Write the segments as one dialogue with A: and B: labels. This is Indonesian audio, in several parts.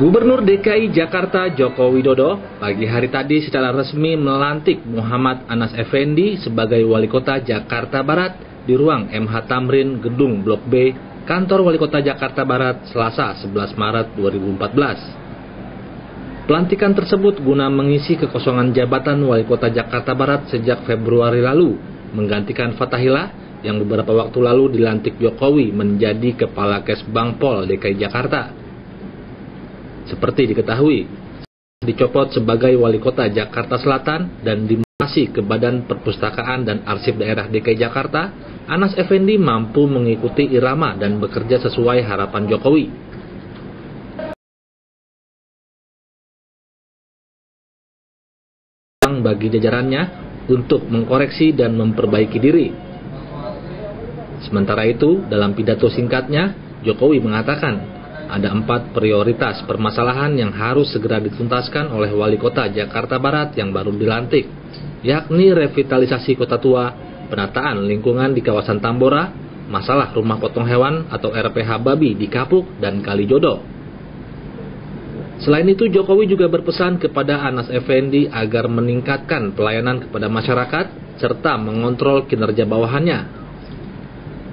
A: Gubernur DKI Jakarta Joko Widodo pagi hari tadi secara resmi melantik Muhammad Anas Effendi sebagai Wali Kota Jakarta Barat di ruang MH Tamrin Gedung Blok B, Kantor Wali Kota Jakarta Barat, Selasa 11 Maret 2014. Pelantikan tersebut guna mengisi kekosongan jabatan Wali Kota Jakarta Barat sejak Februari lalu, menggantikan Fatahila yang beberapa waktu lalu dilantik Jokowi menjadi Kepala Kesbangpol DKI Jakarta. Seperti diketahui, dicopot sebagai wali kota Jakarta Selatan dan dimutasi ke Badan Perpustakaan dan Arsip Daerah DKI Jakarta, Anas Effendi mampu mengikuti irama dan bekerja sesuai harapan Jokowi. bagi jajarannya untuk mengkoreksi dan memperbaiki diri. Sementara itu, dalam pidato singkatnya, Jokowi mengatakan ada empat prioritas permasalahan yang harus segera dituntaskan oleh Wali Kota Jakarta Barat yang baru dilantik, yakni revitalisasi kota tua, penataan lingkungan di kawasan Tambora, masalah rumah potong hewan atau RPH babi di Kapuk dan Kalijodo. Selain itu, Jokowi juga berpesan kepada Anas Effendi agar meningkatkan pelayanan kepada masyarakat serta mengontrol kinerja bawahannya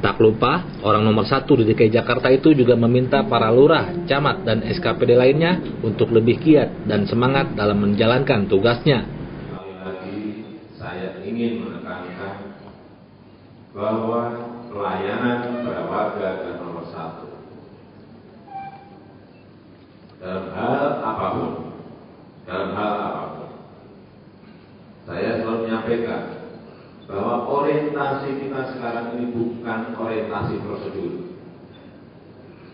A: Tak lupa, orang nomor satu di DKI Jakarta itu juga meminta para lurah, camat, dan SKPD lainnya untuk lebih giat dan semangat dalam menjalankan tugasnya.
B: Lagi-lagi saya ingin menekankan bahwa pelayanan pada warga adalah nomor satu. Dalam hal apa pun, dalam hal apa pun. Saya selalu menyampaikan orientasi kita sekarang ini bukan orientasi prosedur.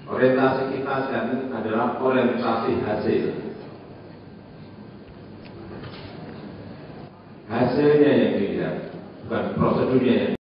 B: Orientasi kita sekarang ini adalah orientasi hasil. Hasilnya yang dilihat, bukan prosedurnya yang